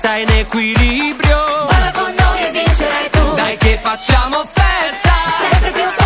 testa in equilibrio. Balla con noi e vincerai tu. Dai che facciamo festa. Sempre più festa